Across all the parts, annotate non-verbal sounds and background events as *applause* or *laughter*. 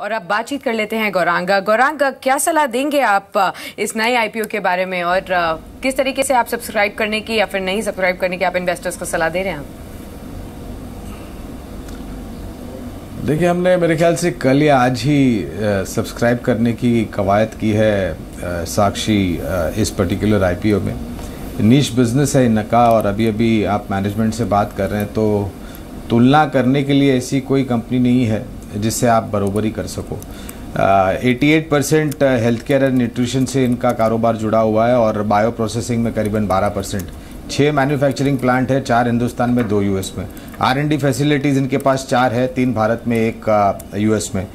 और अब बातचीत कर लेते हैं गौरांगा। गौरांगा, क्या सलाह देंगे आप इस नए आईपीओ के बारे में? और किस तरीके से आप सब्सक्राइब करने की या फिर नहीं सब्सक्राइब करने की आप इन्वेस्टर्स को सलाह दे रहे हैं देखिए, हमने मेरे ख्याल से कल या आज ही सब्सक्राइब करने की कवायद की है साक्षी इस पर्टिकुलर आईपीओ में। नीच बिज़नेस है इनका, और अभी अभी आप मैनेजमेंट से बात कर रहे हैं तो तुलना करने के लिए ऐसी कोई कंपनी नहीं है। जिससे आप बरोबरी कर सको। Eighty eight percent health care and nutrition से इनका कारोबार जुड़ा हुआ है और बायो प्रोसेसिंग में करीबन 12 परसेंट। छः मैन्युफैक्चरिंग प्लांट है, चार हिंदुस्तान में, दो यूएस में। आर एन डी फैसिलिटीज़ इनके पास चार है, तीन भारत में, एक यूएस में।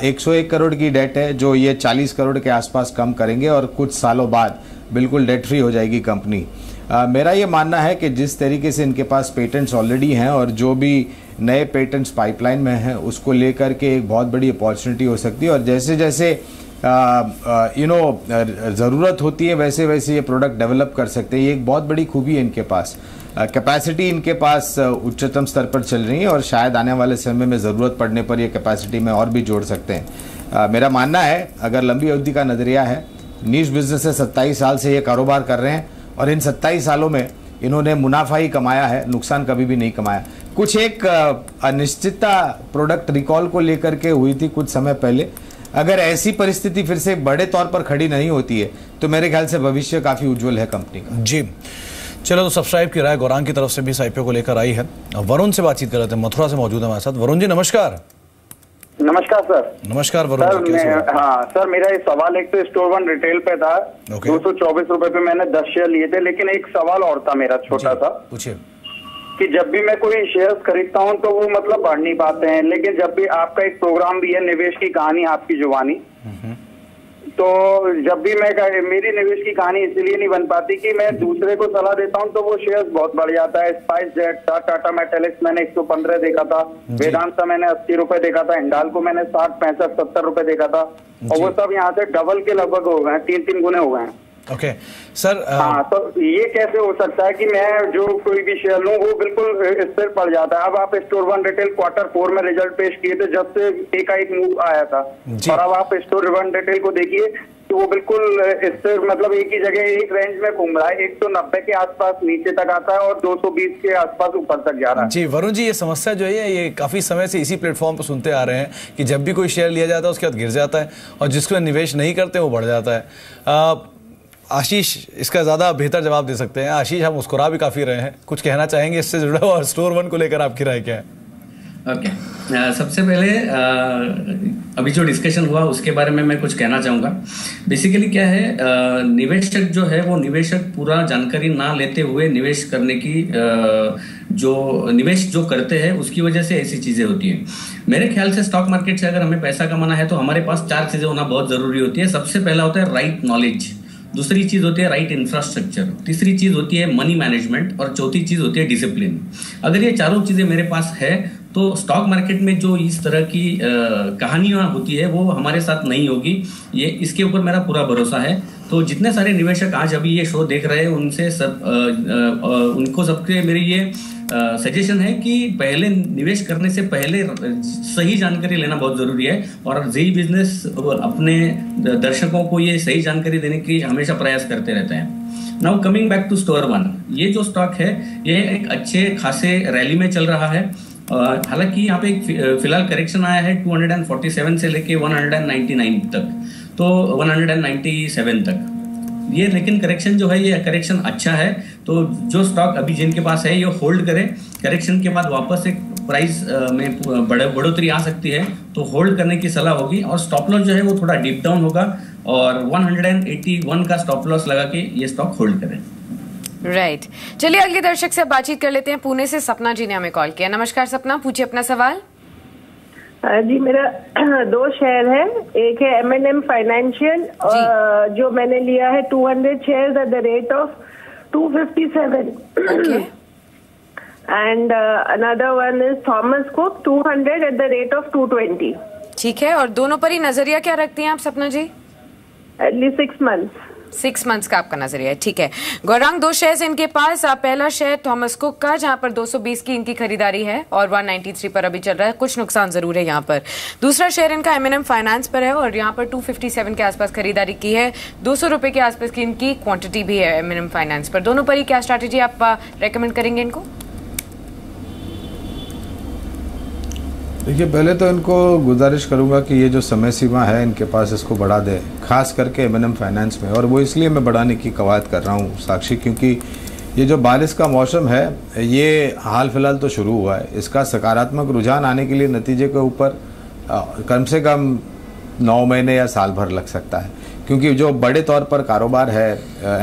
एक सौ एक करोड़ की डेट है, जो ये चालीस करोड़ के आसपास कम करेंगे और कुछ सालों बाद बिल्कुल डेट फ्री हो जाएगी कंपनी आ, मेरा ये मानना है कि जिस तरीके से इनके पास पेटेंट्स ऑलरेडी हैं और जो भी नए पेटेंट्स पाइपलाइन में हैं उसको लेकर के एक बहुत बड़ी अपॉर्चुनिटी हो सकती है। और जैसे जैसे यू नो ज़रूरत होती है वैसे वैसे ये प्रोडक्ट डेवलप कर सकते हैं। ये एक बहुत बड़ी खूबी है इनके पास। कैपेसिटी uh, इनके पास उच्चतम स्तर पर चल रही है और शायद आने वाले समय में ज़रूरत पड़ने पर ये कैपेसिटी में और भी जोड़ सकते हैं। uh, मेरा मानना है अगर लंबी अवधि का नज़रिया है नीच बिज़नेस से सत्ताईस साल से ये कारोबार कर रहे हैं और इन सत्ताईस सालों में इन्होंने मुनाफा ही कमाया है, नुकसान कभी भी नहीं कमाया। कुछ एक अनिश्चितता प्रोडक्ट रिकॉल को लेकर के हुई थी कुछ समय पहले। अगर ऐसी परिस्थिति फिर से बड़े तौर पर खड़ी नहीं होती है तो मेरे ख्याल से भविष्य काफ़ी उज्जवल है कंपनी का। जी। चलो तो सब्सक्राइब की राय गौरांग की तरफ़ से भी इस को लेकर आई है। वरुण से बातचीत कर रहे थे, मथुरा से मौजूद है हमारे साथ। वरुण जी, नमस्कार। नमस्कार सर। नमस्कार वरुण सर हाँ? सर मेरा ये सवाल एक तो स्टोर वन रिटेल पे था। दो सौ चौबीस रूपए पे मैंने दस शेयर लिए थे लेकिन एक सवाल और था मेरा छोटा सा। पूछिए। कि जब भी मैं कोई शेयर खरीदता हूँ तो वो मतलब बढ़ नहीं पाते हैं लेकिन जब भी आपका एक प्रोग्राम भी है निवेश की कहानी आपकी जुबानी तो जब भी मैं मेरी निवेश की कहानी इसलिए नहीं बन पाती कि मैं दूसरे को सलाह देता हूँ तो वो शेयर्स बहुत बढ़ जाता है। स्पाइस जेट था टाटा मेटेलिक्स मैंने 115 देखा था। वेदांता मैंने अस्सी रुपए देखा था। इंडाल को मैंने साठ पैंसठ सत्तर रुपए देखा था। और वो सब यहाँ से डबल के लगभग हो गए हैं तीन तीन गुने हो गए हैं। Okay okay. सर uh... हाँ तो ये कैसे हो सकता है कि मैं जो कोई भी शेयर लूँ वो बिल्कुल स्थिर पड़ जाता है। अब आप store one retail quarter four में रिज़ल्ट पेश किए थे जब से एक एक मूव आया था। और अब आप स्टोर वन रिटेल को देखिए तो वो बिल्कुल स्थिर मतलब एक ही जगह एक रेंज में घूम रहा है। एक सौ नब्बे के आसपास नीचे तक आता है और 220 के आसपास ऊपर तक जा रहा है। जी वरुण जी ये समस्या जो है ये काफ़ी समय से इसी प्लेटफॉर्म पर सुनते आ रहे हैं कि जब भी कोई शेयर लिया जाता है उसके बाद गिर जाता है और जिसको निवेश नहीं करते वो बढ़ जाता है। आशीष इसका ज़्यादा बेहतर जवाब दे सकते हैं। आशीष हम मुस्कुरा भी काफ़ी रहे हैं। कुछ कहना चाहेंगे इससे जुड़ा हुआ स्टोर वन को लेकर आपकी राय क्या है? ओके। okay. सबसे पहले uh, अभी जो डिस्कशन हुआ उसके बारे में मैं कुछ कहना चाहूँगा। बेसिकली क्या है uh, निवेशक जो है वो निवेशक पूरा जानकारी ना लेते हुए निवेश करने की uh, जो निवेश जो करते हैं उसकी वजह से ऐसी चीज़ें होती हैं। मेरे ख्याल से स्टॉक मार्केट से अगर हमें पैसा कमाना है तो हमारे पास चार चीज़ें होना बहुत ज़रूरी होती है। सबसे पहला होता है राइट नॉलेज दूसरी चीज़ होती है राइट इंफ्रास्ट्रक्चर तीसरी चीज़ होती है मनी मैनेजमेंट और चौथी चीज़ होती है डिसिप्लिन अगर ये चारों चीज़ें मेरे पास है तो स्टॉक मार्केट में जो इस तरह की कहानियाँ होती है वो हमारे साथ नहीं होगी। ये इसके ऊपर मेरा पूरा भरोसा है। तो जितने सारे निवेशक आज अभी ये शो देख रहे हैं उनसे सब आ, आ, उनको सबके मेरी ये सजेशन है कि पहले निवेश करने से पहले सही जानकारी लेना बहुत ज़रूरी है और जेई बिज़नेस अपने दर्शकों को ये सही जानकारी देने की हमेशा प्रयास करते रहते हैं। Now coming back to store one ये जो स्टॉक है, ये एक अच्छे खासे रैली में चल रहा है। हालाँकि यहाँ पे एक फ़िलहाल करेक्शन आया है 247 से लेके 199 तक तो 197 तक। ये लेकिन करेक्शन जो है, ये करेक्शन अच्छा है। तो जो स्टॉक अभी जिनके पास है, ये होल्ड करें। करेक्शन के बाद वापस एक प्राइस में बड़े, बढ़ोतरी आ सकती है। तो होल्ड करने की सलाह होगी। और स्टॉप लॉस जो है, वो थोड़ा डीप डाउन होगा। और 181 का स्टॉप लॉस लगा के ये स्टॉक होल्ड करें। Right right. चलिए, अगले दर्शक से बातचीत कर लेते हैं। पुणे से सपना जी ने हमें कॉल किया। नमस्कार सपना, पूछिए अपना सवाल। जी मेरा *clears throat* दो शेयर है। एक है एम एन एम फाइनेंशियल जो। मैंने लिया है two hundred share at the rate of two fifty seven and another one is Thomas Cook two hundred at the rate of two twenty ठीक है और दोनों पर ही नज़रिया क्या रखती हैं आप Sapna ji? At least six months six months का आपका नज़रिया है, ठीक है। गौरांग, दो शेयर्स इनके पास। पहला शेयर थॉमस कुक का, जहाँ पर 220 की इनकी खरीदारी है और 193 पर अभी चल रहा है। कुछ नुकसान ज़रूर है यहाँ पर। दूसरा शेयर इनका एमएनएम फाइनेंस पर है और यहाँ पर 257 के आसपास खरीदारी की है। दो सौ के आसपास की इनकी क्वांटिटी भी है MNM फाइनेंस पर। दोनों पर ही क्या स्ट्रैटेजी आप रिकमेंड करेंगे इनको? देखिए, पहले तो इनको गुजारिश करूँगा कि ये जो समय सीमा है, इनके पास इसको बढ़ा दे। खास करके एमएनएम फाइनेंस में। और वो इसलिए मैं बढ़ाने की कवायद कर रहा हूँ, साक्षी, क्योंकि ये जो बारिश का मौसम है, ये हाल फ़िलहाल तो शुरू हुआ है। इसका सकारात्मक रुझान आने के लिए नतीजे के ऊपर कम से कम नौ महीने या साल भर लग सकता है। क्योंकि जो बड़े तौर पर कारोबार है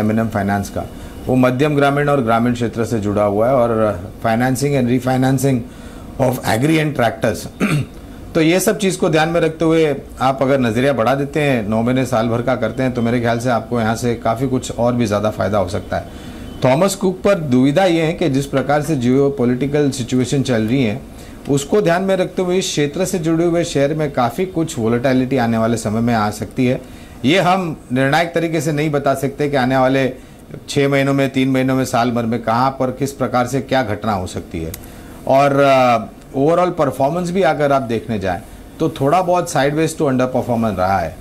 MNM फाइनेंस का, वो मध्यम ग्रामीण और ग्रामीण क्षेत्र से जुड़ा हुआ है। और financing and refinancing of agri and tractors तो ये सब चीज़ को ध्यान में रखते हुए आप अगर नज़रिया बढ़ा देते हैं, नौ महीने साल भर का करते हैं तो मेरे ख्याल से आपको यहाँ से काफ़ी कुछ और भी ज़्यादा फ़ायदा हो सकता है। थॉमस कुक पर दुविधा ये है कि जिस प्रकार से जियो पोलिटिकल सिचुएशन चल रही है, उसको ध्यान में रखते हुए इस क्षेत्र से जुड़े हुए शेयर में काफ़ी कुछ वोलेटिलिटी आने वाले समय में आ सकती है। ये हम निर्णायक तरीके से नहीं बता सकते कि आने वाले छः महीनों में, तीन महीनों में, साल भर में कहाँ पर किस प्रकार से क्या घटना हो सकती है। और ओवरऑल परफॉर्मेंस भी अगर आप देखने जाएँ तो थोड़ा बहुत साइडवेज टू अंडर परफॉर्मेंस रहा है।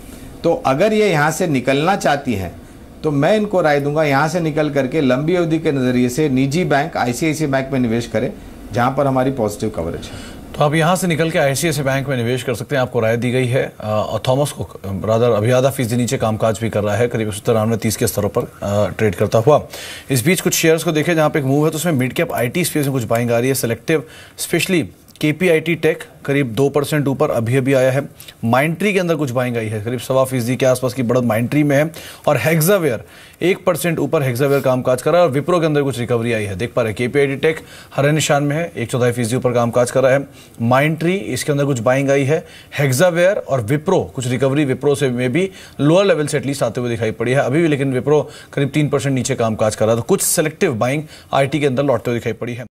तो अगर ये यहाँ से निकलना चाहती हैं तो मैं इनको राय दूँगा यहाँ से निकल करके लंबी अवधि के नज़रिए से निजी बैंक आईसीआईसी बैंक में निवेश करें, जहाँ पर हमारी पॉजिटिव कवरेज है। तो आप यहाँ से निकल के आईसीआईसी बैंक में निवेश कर सकते हैं। आपको राय दी गई है। और थॉमस को ब्रादर अभी आधा फ़ीसदी नीचे कामकाज भी कर रहा है। करीब तिरानवे तीस के स्तरों पर ट्रेड करता हुआ। इस बीच कुछ शेयर्स को देखें जहाँ पे एक मूव है तो उसमें मिड कैप आईटी स्पेस में कुछ बाइंग आ रही है। सेलेक्टिव स्पेशली केपीआईटी टेक करीब दो परसेंट ऊपर अभी अभी आया है। माइंट्री के अंदर कुछ बाइंग आई है। करीब सवा फ़ीसदी के आसपास की बढ़त माइंट्री में है और हेक्सावेयर, एक परसेंट ऊपर हेक्सावेयर कामकाज कर रहा है और विप्रो के अंदर कुछ रिकवरी आई है। देख पा रहे केपीआईटी टेक हरे निशान में है, एक चौदह फ़ीसदी ऊपर कामकाज कर रहा है। माइंट्री, इसके अंदर कुछ बाइंग आई है। हेक्सावेयर और विप्रो, कुछ रिकवरी विप्रो से में भी लोअर लेवल से एटलीस्ट आते हुए दिखाई पड़ी है अभी भी, लेकिन विप्रो करीब तीन परसेंट नीचे कामकाज कर रहा है। तो कुछ सेलेक्टिव बाइंग IT के अंदर लौटते हुए दिखाई पड़ी है।